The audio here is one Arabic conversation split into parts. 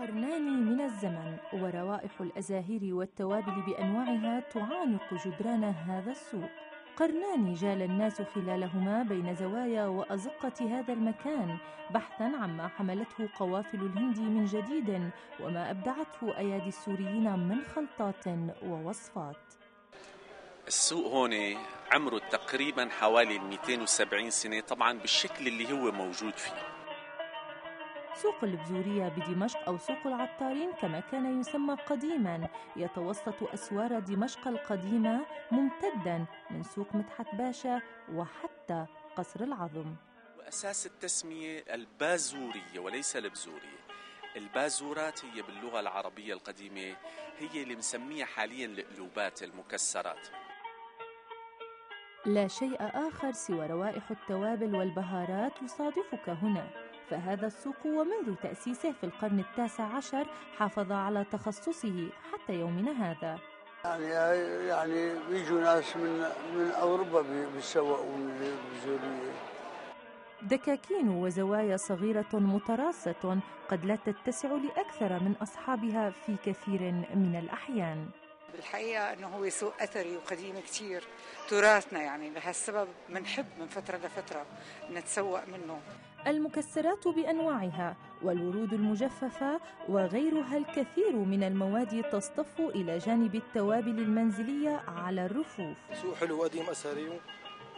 قرنان من الزمن وروائح الأزاهير والتوابل بأنواعها تعانق جدران هذا السوق. قرنان جال الناس خلالهما بين زوايا وأزقة هذا المكان بحثا عما حملته قوافل الهند من جديد وما أبدعته أيادي السوريين من خلطات ووصفات. السوق هون عمره تقريبا حوالي 270 سنة طبعا بالشكل اللي هو موجود فيه. سوق البزورية بدمشق أو سوق العطارين كما كان يسمى قديما. يتوسط أسوار دمشق القديمة ممتدا من سوق مدحت باشا وحتى قصر العظم. وأساس التسمية البازورية وليس البزورية البازورات هي باللغة العربية القديمة هي اللي مسميها حاليا القلوبات المكسرات. لا شيء آخر سوى روائح التوابل والبهارات تصادفك هنا. فهذا السوق ومنذ تأسيسه في القرن التاسع عشر حافظ على تخصصه حتى يومنا هذا. يعني يعني بيجوا ناس من من أوروبا بيسوقوا البزوريه دكاكين وزوايا صغيرة متراصة قد لا تتسع لأكثر من أصحابها في كثير من الأحيان. بالحقيقة أنه هو سوق أثري وقديم كتير تراثنا يعني لهالسبب بنحب من فترة لفترة نتسوق منه المكسرات بأنواعها والورود المجففة وغيرها الكثير من المواد تصطف إلى جانب التوابل المنزلية على الرفوف. سوق حلو قديم أثري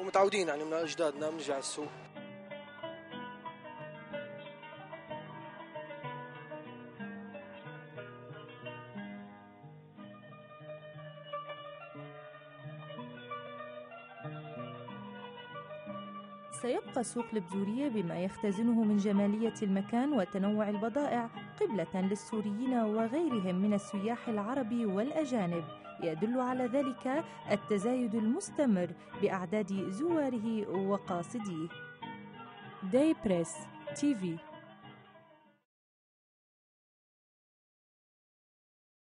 ومتعودين يعني من أجدادنا بنرجع السوق. سيبقى سوق البزورية بما يختزنه من جمالية المكان وتنوع البضائع قبلة للسوريين وغيرهم من السياح العرب والأجانب. يدل على ذلك التزايد المستمر بأعداد زواره وقاصديه. داي بريس تي في.